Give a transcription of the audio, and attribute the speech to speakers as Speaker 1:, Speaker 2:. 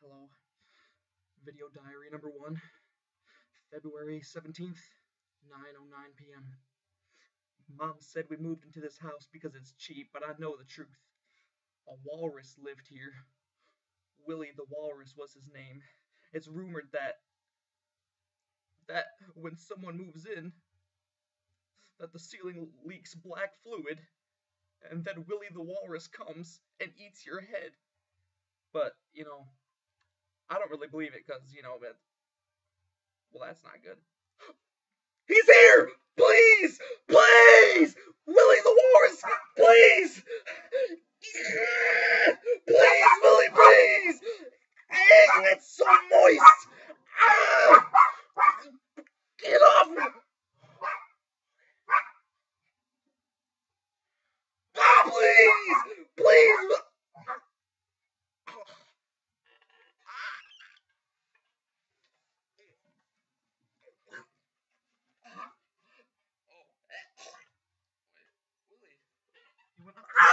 Speaker 1: Hello. Video diary number one, February 17th, 9.09 p.m. Mom said we moved into this house because it's cheap, but I know the truth. A walrus lived here. Willy the Walrus was his name. It's rumored that that when someone moves in, that the ceiling leaks black fluid, and then Willy the Walrus comes and eats your head. But, you know, don't really believe it because, you know, but, well, that's not good. He's here! Ah!